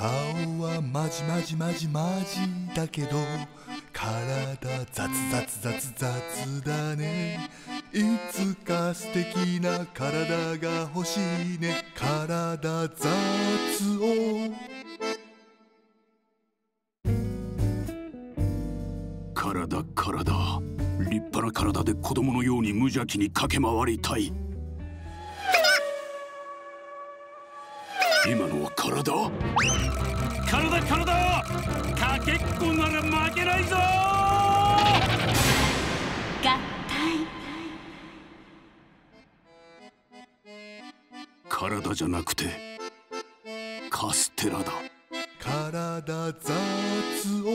顔はまじまじまじまじだけど体雑雑雑雑だね。いつか素敵な体が欲しいね。体雑を。体体。立派な体で子供のように無邪気に駆け回りたい。今のは体？体体かけっこなら負けないぞ！合体。体じゃなくてカステラだ。体雑を